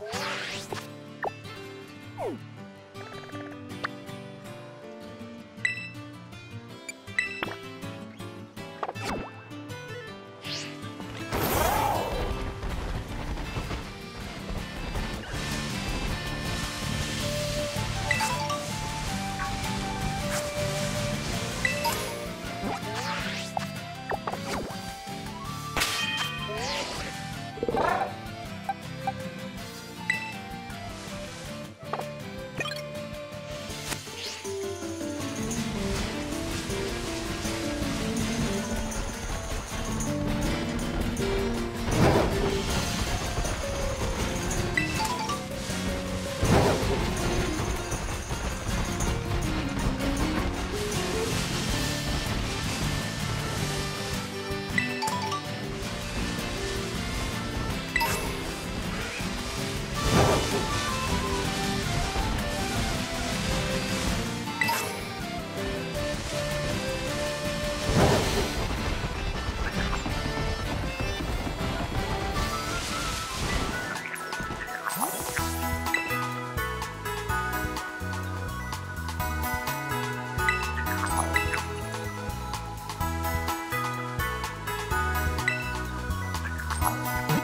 more. Bye.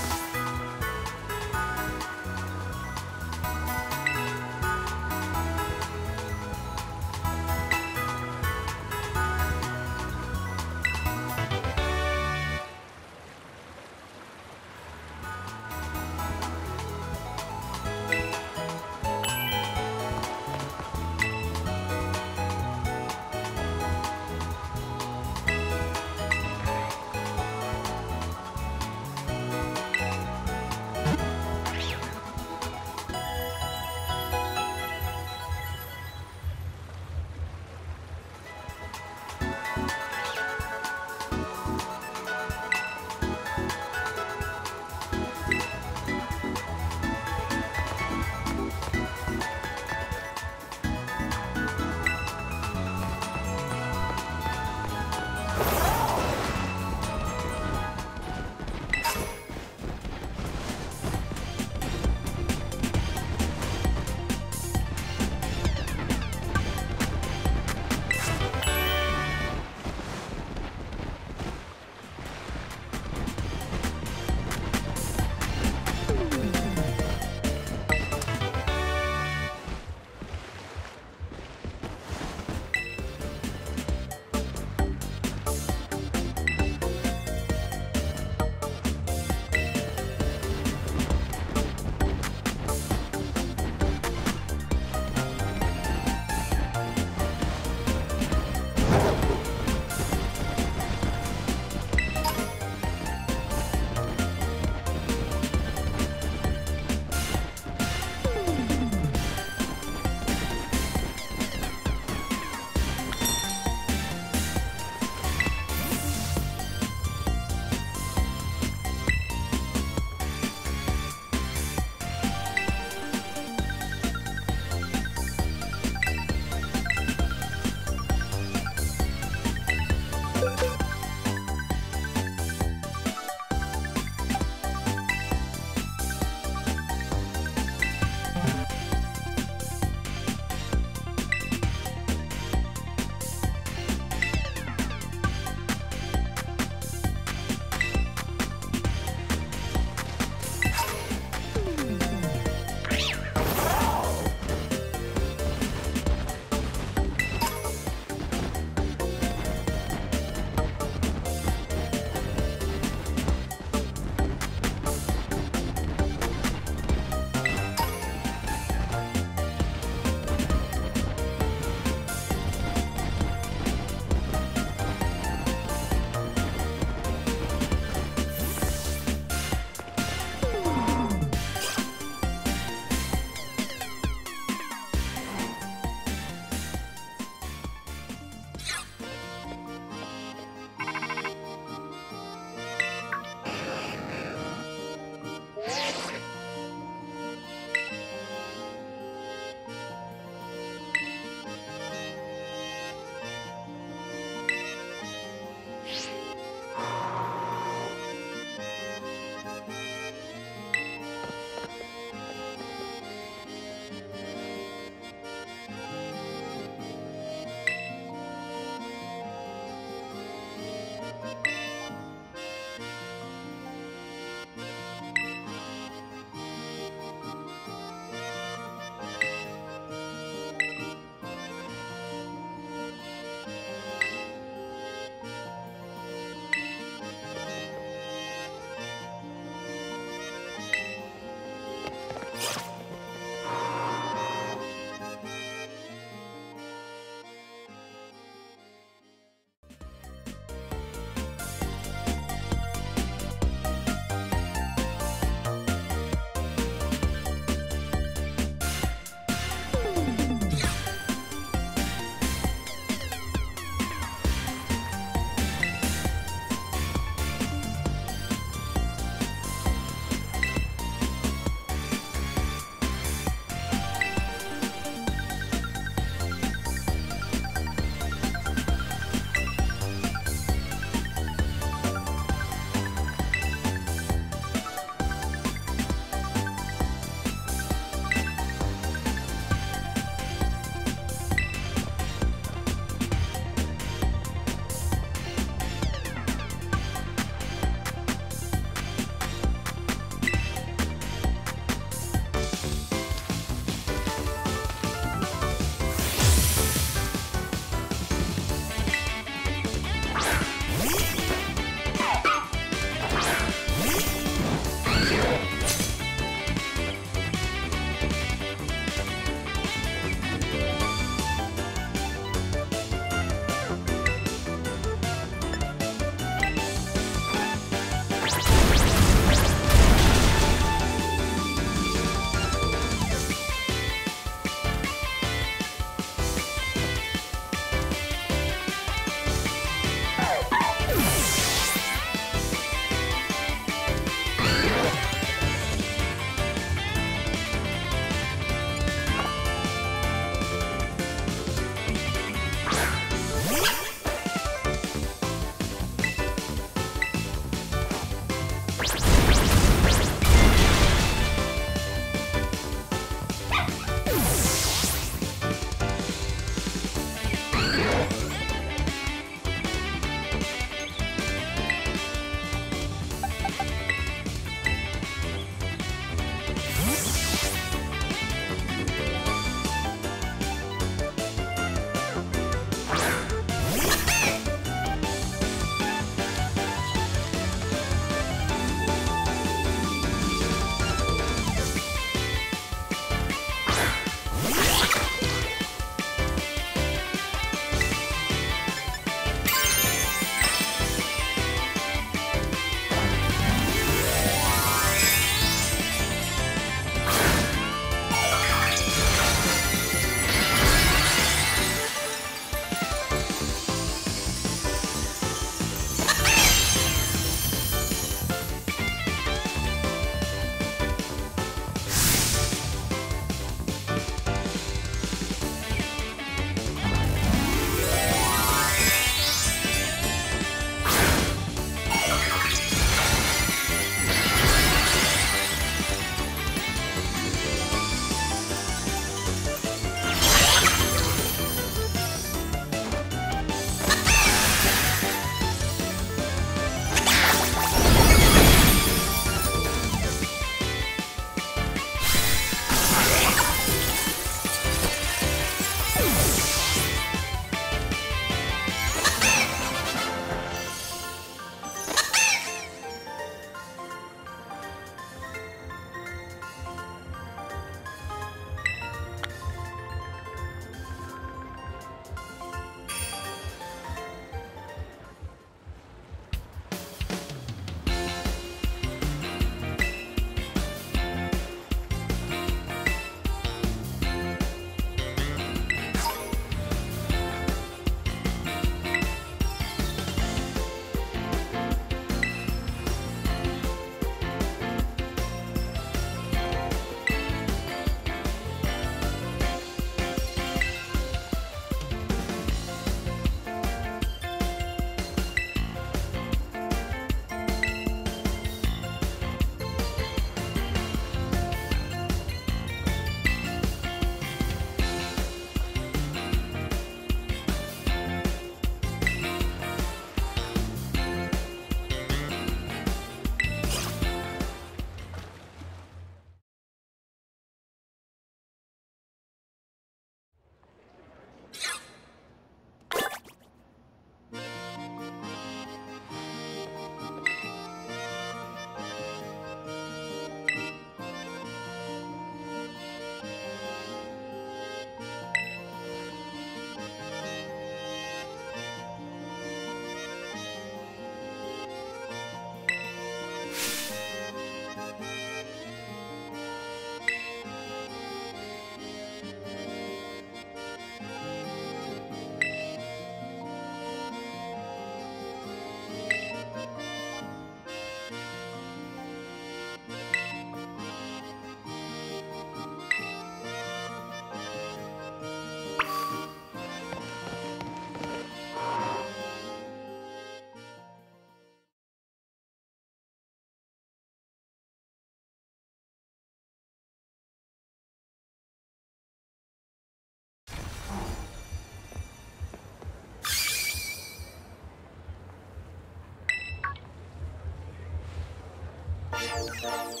Thank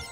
you.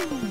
Woo!